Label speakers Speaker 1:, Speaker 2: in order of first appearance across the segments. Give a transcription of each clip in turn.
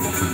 Speaker 1: Thank you.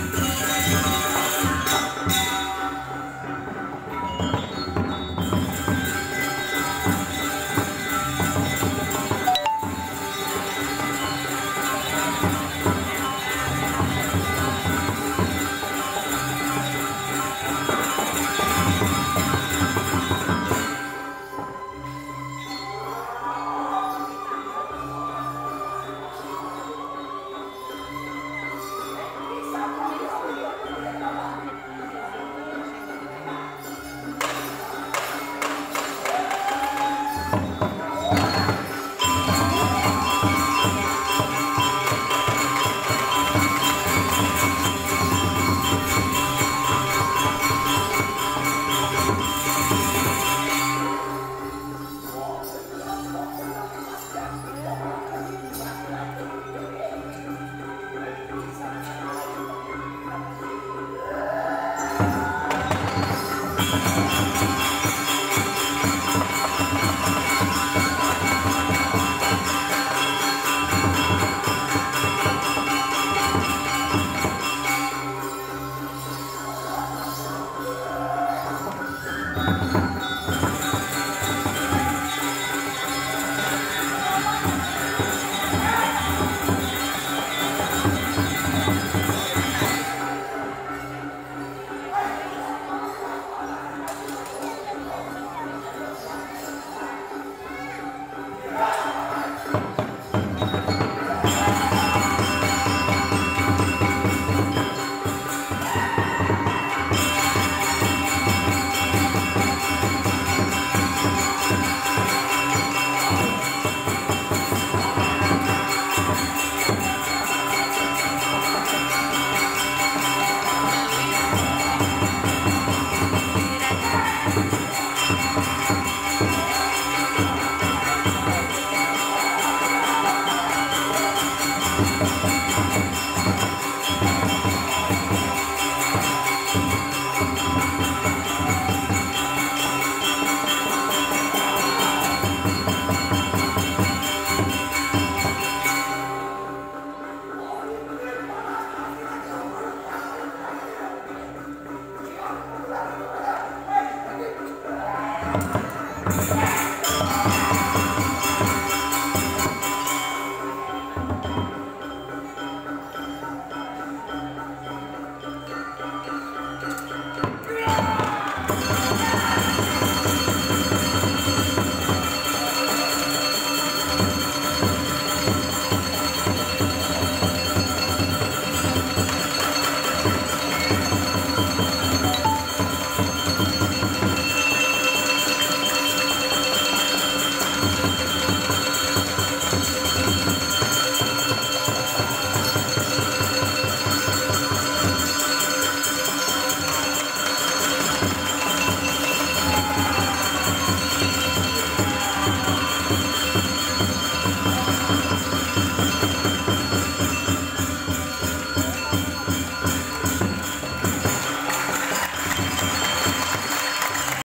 Speaker 1: Música